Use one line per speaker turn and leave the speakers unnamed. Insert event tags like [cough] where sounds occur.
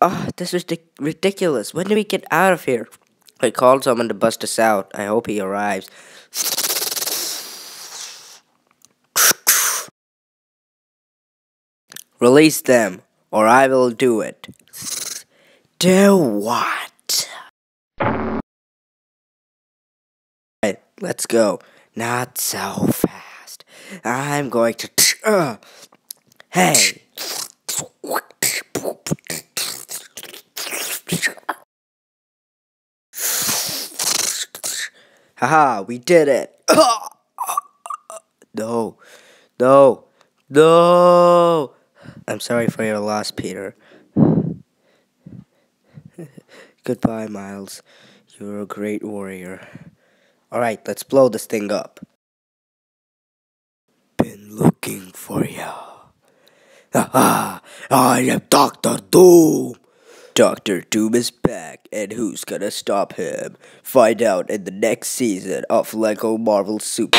Oh, this is ridiculous. When do we get out of here? I called someone to bust us out. I hope he arrives. Release them, or I will do it. Do what? Right, let's go. Not so fast. I'm going to. Uh, [sniffs] hey. Haha, we did it. [laughs] no, no, no. I'm sorry for your loss, Peter. [laughs] Goodbye, Miles. You're a great warrior. Alright, let's blow this thing up. Been looking for you. Aha! [laughs] I am Doctor Doom! Doctor Doom is back, and who's gonna stop him? Find out in the next season of LEGO Marvel Super.